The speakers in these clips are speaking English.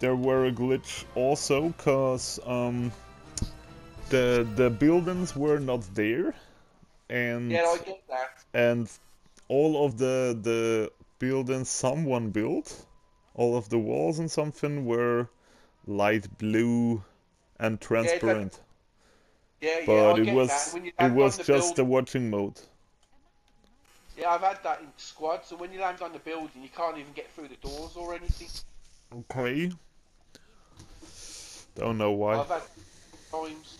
there were a glitch also, cause um, the the buildings were not there, and Yeah, I get that. and all of the the buildings someone built, all of the walls and something were light blue and transparent. Yeah, yeah, but I it was that. When you it was the just the watching mode. yeah, I've had that in squad. So when you land on the building, you can't even get through the doors or anything. Okay. Don't know why. I've had times.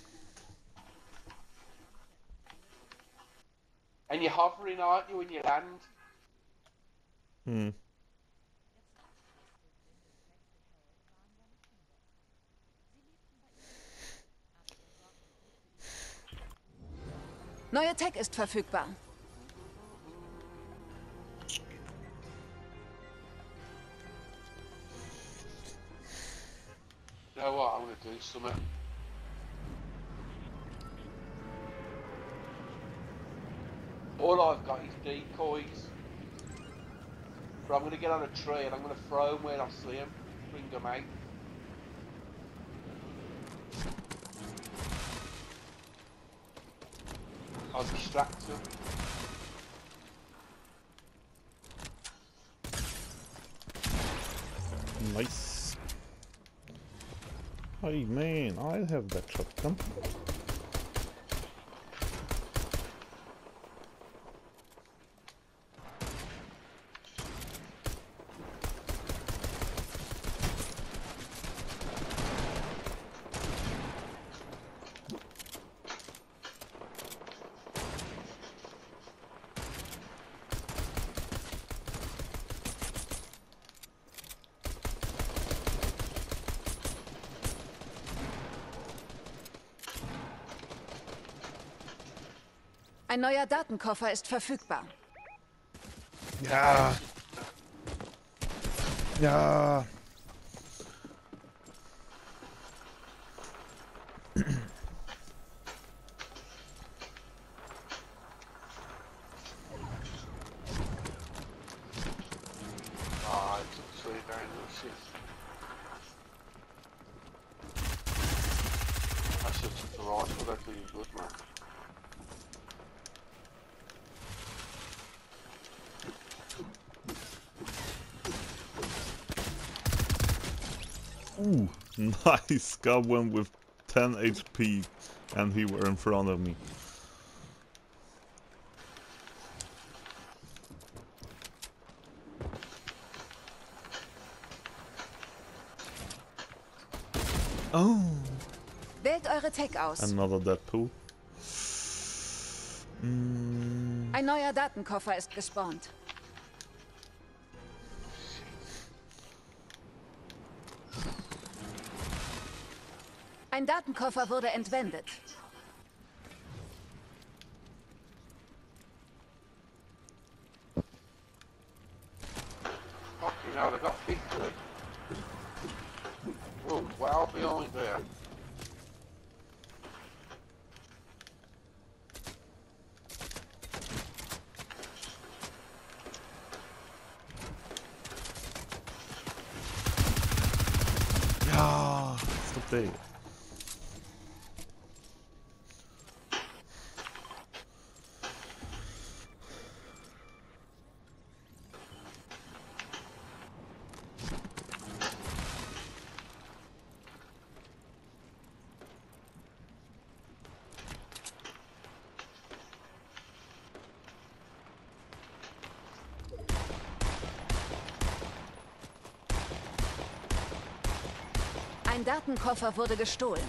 And you're hovering, aren't you, when you land? Hmm. Neuer Tech ist verfügbar. Do something. All I've got is decoys. But I'm gonna get on a tree and I'm gonna throw them where I see them. Bring them out. I'll distract them. Nice. Hey man, I have that shotgun. Ein neuer Datenkoffer ist verfügbar. Ja. Ja. Ah, I took the tree down. Oh, shit. I should took the rifle. That'd be good, man. Ooh, nice. Got one with 10 HP and he were in front of me. Oh, Wählt eure Tech aus. another Deadpool. Mm, Ein neuer Datenkoffer ist gespawnt. Ein Datenkoffer wurde entwendet. Fucking hell, they got people. Oh, well behind there. ja, stop there. Ein Datenkoffer wurde gestohlen.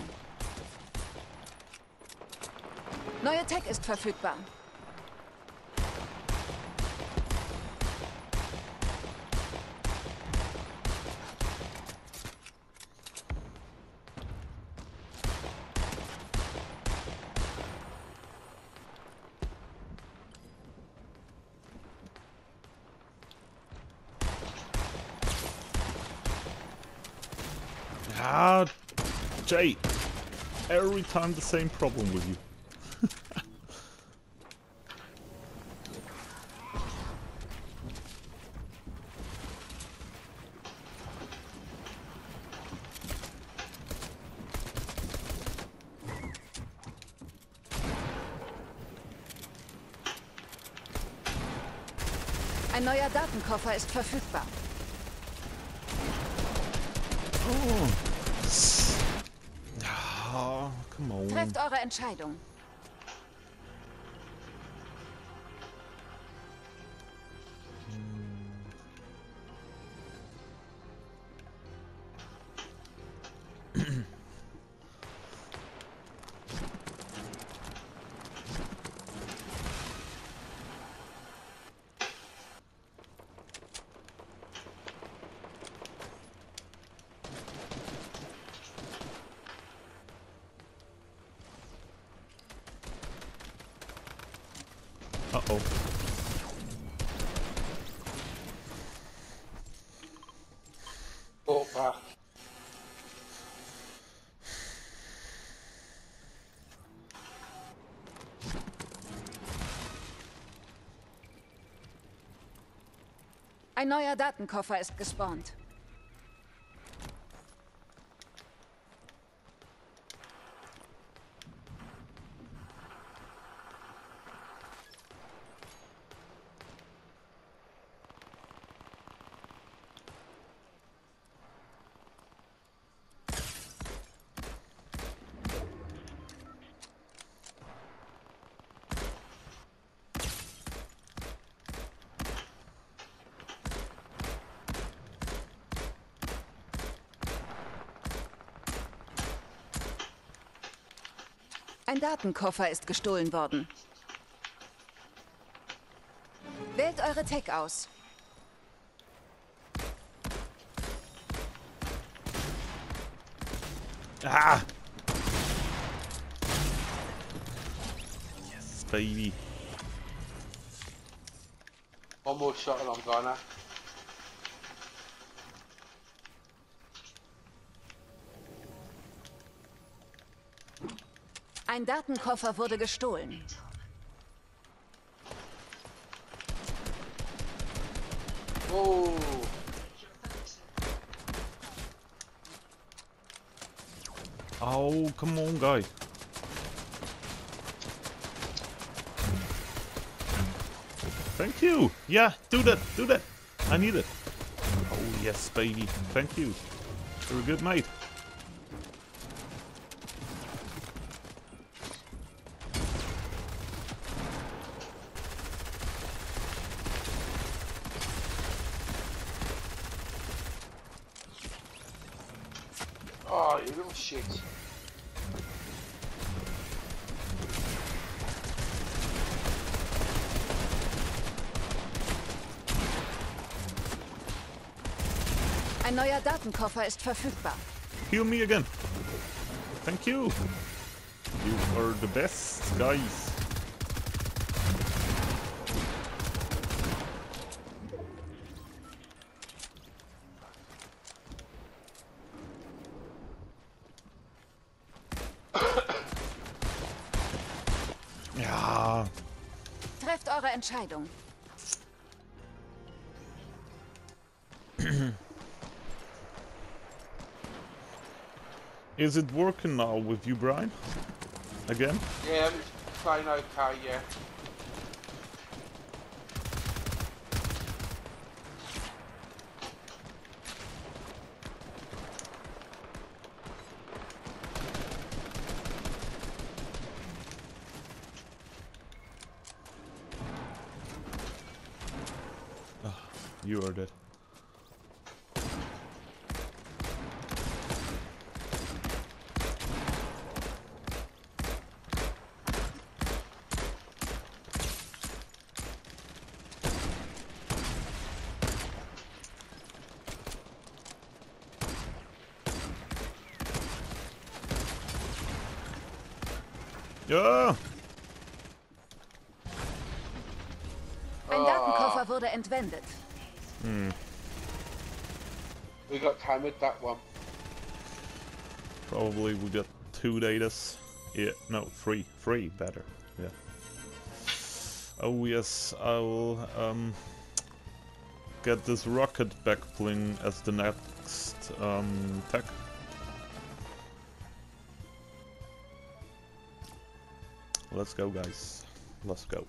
Neue Tech ist verfügbar. Jay, every time the same problem with you. Ein neuer Datenkoffer ist verfügbar. Oh. Come on. Trefft eure Entscheidung. Walk back. Ein neuer Datenkoffer ist gespawnt. Ein Datenkoffer ist gestohlen worden. Wählt eure Tech aus. Ah! Yes, baby. One more shot and I'm gonna. Ein Datenkoffer wurde gestohlen. Oh, Oh, come on, guy. Thank you. Yeah, do that, do that. I need it. Oh, yes, baby. Thank you. You're a good mate. oh, you little shit. Ein neuer Datenkoffer ist verfügbar. Heal me again. Thank you. You are the best, guys. Ja, Trefft eure Entscheidung. is it working now with you, Brian? Again? Yeah, it's playing okay, yeah. Ah, you are dead. Ja! Ein Datenkoffer wurde entwendet. We got time with that one. Probably we got two datas. Yeah, no, three. Three, better. Yeah. Oh yes, I'll um get this rocket back backbling as the next um let's go guys. Let's go.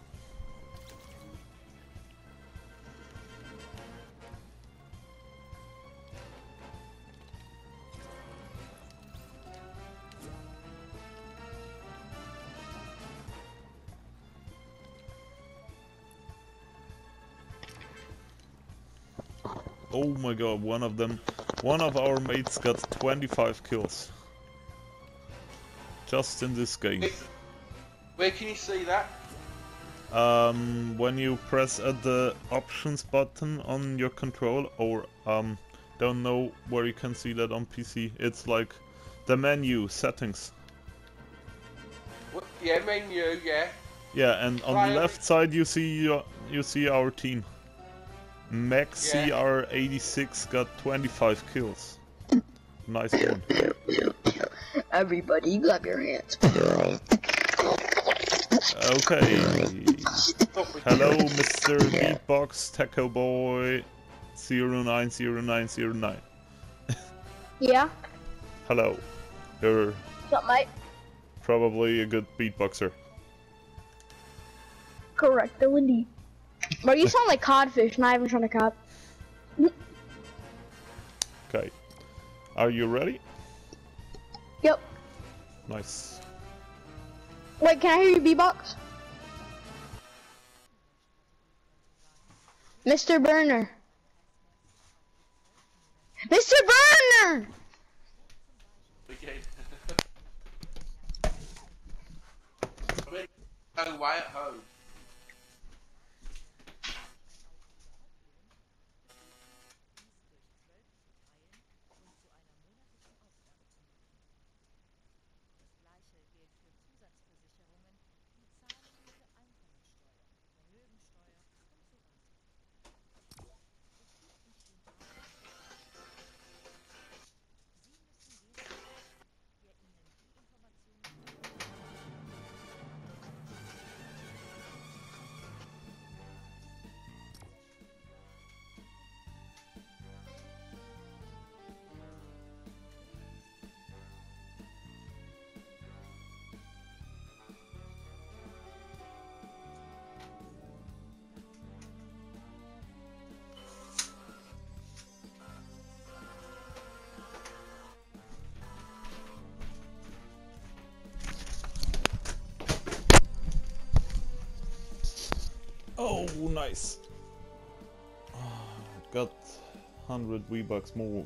Oh my god, one of them, one of our mates got 25 kills. Just in this game. Wait, Where can you see that? Um, when you press at the options button on your control, or um, don't know where you can see that on PC. It's like the menu settings. What, yeah, menu, yeah. Yeah, and on Right. the left side you see your, you see our team. Max Yeah. CR86 got 25 kills. Nice one. Everybody, clap your hands. Okay. Hello, Mr. Beatbox Taco Boy 090909. Yeah? Hello. You're What's up, mate? probably a good beatboxer. Correcto, indeed. Bro, you sound like codfish, not even trying to cop. Okay. Are you ready? Yep. Nice. Wait, can I hear you beatbox? Mr. Burner. Mr. Burner! Go away at home. Oh, nice. Ah, Got 100 V-Bucks more.